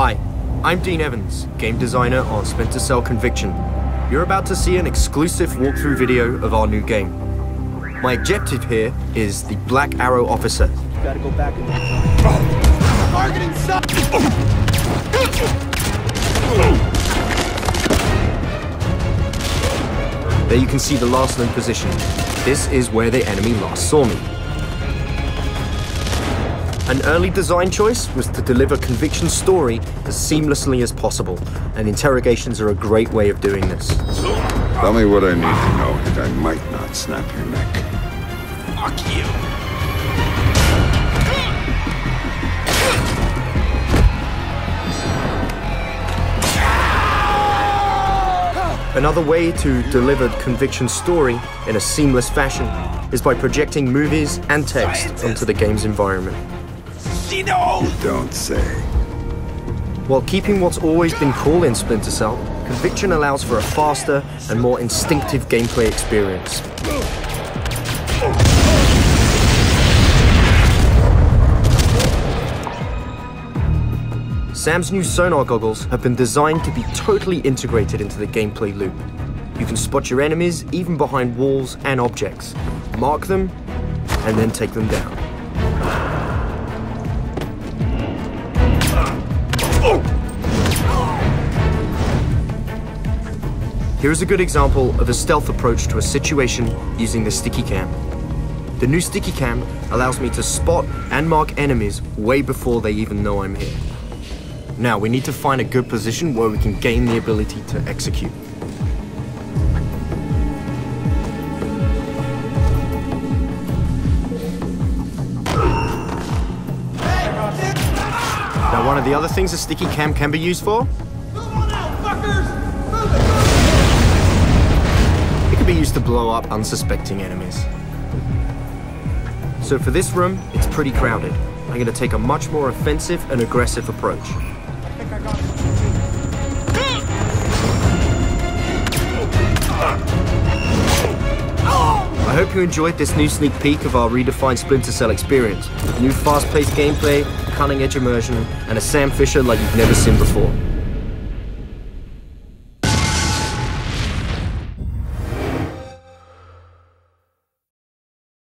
I'm Dean Evans, game designer on Splinter Cell Conviction. You're about to see an exclusive walkthrough video of our new game. My objective here is the Black Arrow Officer. Gotta go back and Targeting! There you can see the last known position. This is where the enemy last saw me. An early design choice was to deliver Conviction's story as seamlessly as possible, and interrogations are a great way of doing this. Tell me what I need to know, and I might not snap your neck. Fuck you! Another way to deliver Conviction's story in a seamless fashion is by projecting movies and text onto the game's environment. She knows! Don't say. While keeping what's always been cool in Splinter Cell, Conviction allows for a faster and more instinctive gameplay experience. Sam's new sonar goggles have been designed to be totally integrated into the gameplay loop. You can spot your enemies even behind walls and objects, mark them, and then take them down. Here's a good example of a stealth approach to a situation using the sticky cam. The new sticky cam allows me to spot and mark enemies way before they even know I'm here. Now, we need to find a good position where we can gain the ability to execute. Now, one of the other things a sticky cam can be used for used to blow up unsuspecting enemies. So for this room, it's pretty crowded. I'm going to take a much more offensive and aggressive approach. I hope you enjoyed this new sneak peek of our redefined Splinter Cell experience. New fast-paced gameplay, cutting-edge immersion, and a Sam Fisher like you've never seen before.